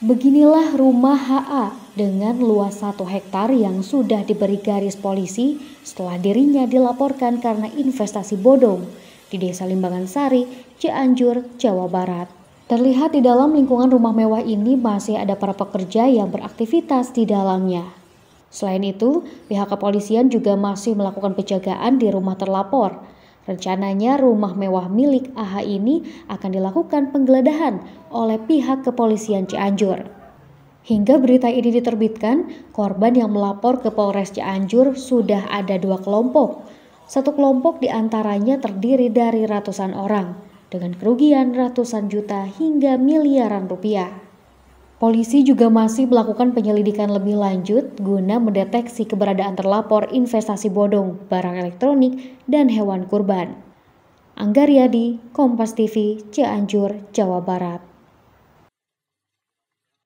Beginilah rumah HA dengan luas satu hektar yang sudah diberi garis polisi setelah dirinya dilaporkan karena investasi bodong di Desa Limbangan Sari, Cianjur, Jawa Barat. Terlihat di dalam lingkungan rumah mewah ini masih ada para pekerja yang beraktivitas di dalamnya. Selain itu, pihak kepolisian juga masih melakukan penjagaan di rumah terlapor Rencananya rumah mewah milik AH ini akan dilakukan penggeledahan oleh pihak kepolisian Cianjur. Hingga berita ini diterbitkan, korban yang melapor ke Polres Cianjur sudah ada dua kelompok. Satu kelompok di antaranya terdiri dari ratusan orang, dengan kerugian ratusan juta hingga miliaran rupiah. Polisi juga masih melakukan penyelidikan lebih lanjut guna mendeteksi keberadaan terlapor investasi bodong, barang elektronik, dan hewan kurban. Anggaryadi, Kompas TV, Cianjur, Jawa Barat.